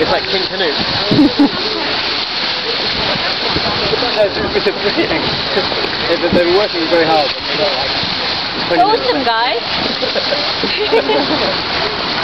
It's like King Canute. They're they're working very hard. Awesome, guys.